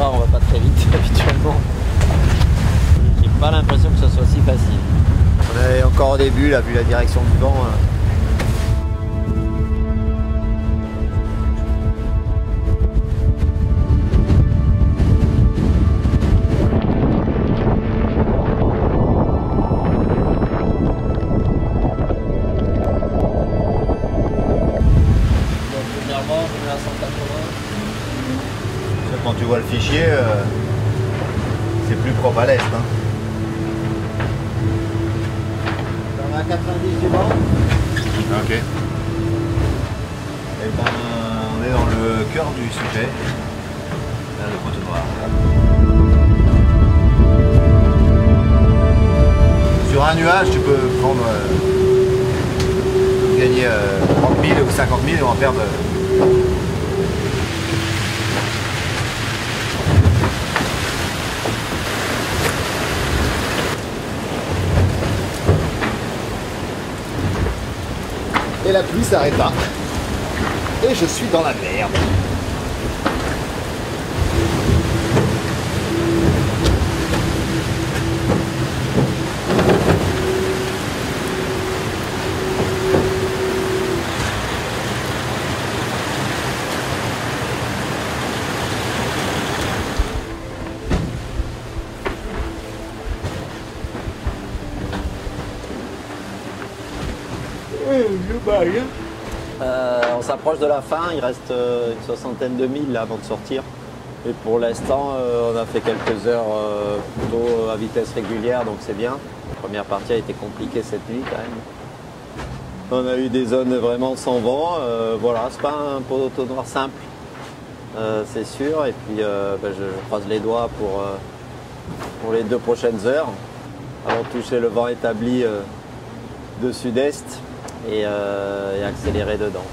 on va pas très vite habituellement. J'ai pas l'impression que ce soit si facile. On est encore au début, là, vu la direction du vent. Hein. Quand tu vois le fichier, euh, c'est plus propre à l'est. hein. On est à 90 du vent. Ok. Et ben, on est dans le cœur du sujet. Là, le poteau noir. Sur un nuage, tu peux prendre. euh, gagner euh, 30 000 ou 50 000 et en perdre. La pluie s'arrêta. Et je suis dans la merde. Euh, on s'approche de la fin, il reste euh, une soixantaine de milles avant de sortir. Et pour l'instant, euh, on a fait quelques heures plutôt à vitesse régulière, donc c'est bien. La première partie a été compliquée cette nuit quand même. On a eu des zones vraiment sans vent. voilà, c'est pas un poteau noir simple, c'est sûr. Et puis ben, je, je croise les doigts pour, pour les deux prochaines heures, avant de toucher le vent établi de sud-est et, euh, et accélérer dedans.